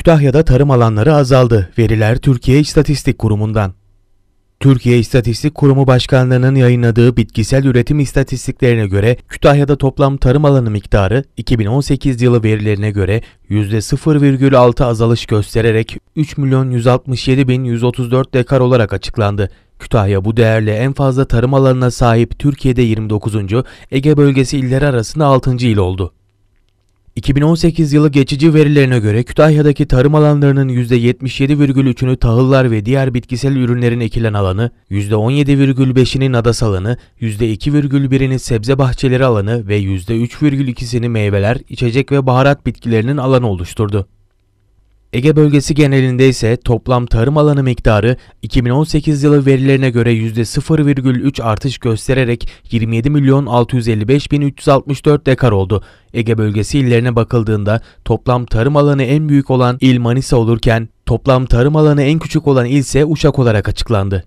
Kütahya'da tarım alanları azaldı. Veriler Türkiye İstatistik Kurumu'ndan. Türkiye İstatistik Kurumu Başkanlığı'nın yayınladığı bitkisel üretim istatistiklerine göre Kütahya'da toplam tarım alanı miktarı 2018 yılı verilerine göre %0,6 azalış göstererek 3 milyon 167 bin 134 dekar olarak açıklandı. Kütahya bu değerle en fazla tarım alanına sahip Türkiye'de 29. Ege bölgesi illeri arasında 6. il oldu. 2018 yılı geçici verilerine göre Kütahya'daki tarım alanlarının %77,3'ünü tahıllar ve diğer bitkisel ürünlerin ekilen alanı, %17,5'ini nadas alanı, %2,1'ini sebze bahçeleri alanı ve %3,2'sini meyveler, içecek ve baharat bitkilerinin alanı oluşturdu. Ege bölgesi genelinde ise toplam tarım alanı miktarı 2018 yılı verilerine göre %0,3 artış göstererek 27 milyon 655 bin 364 dekar oldu. Ege bölgesi illerine bakıldığında toplam tarım alanı en büyük olan il Manisa olurken toplam tarım alanı en küçük olan il ise Uşak olarak açıklandı.